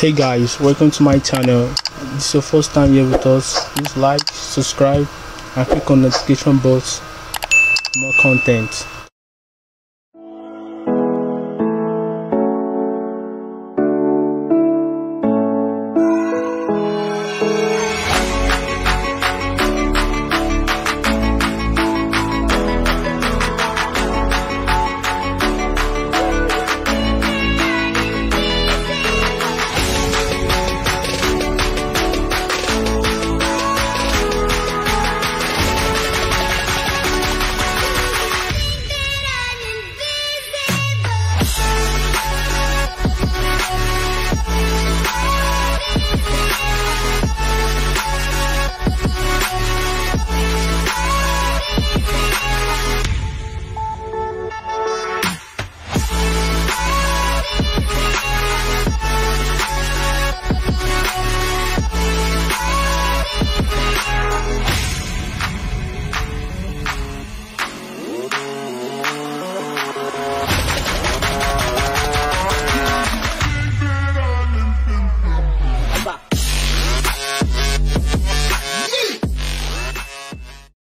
hey guys welcome to my channel. This is your first time here with us. Please like subscribe and click on notification bell for more content.